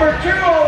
number two.